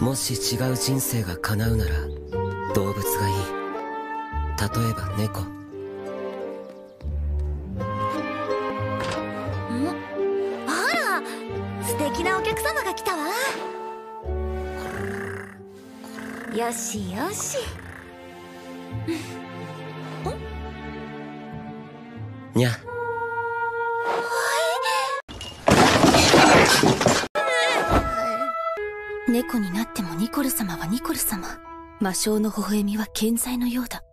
もし違う人生が叶うなら動物がいい。例えば猫。あら素敵なお客様が来たわ。よしよし。にゃ猫になってもニコル様はニコル様。魔性の微笑みは健在のようだ。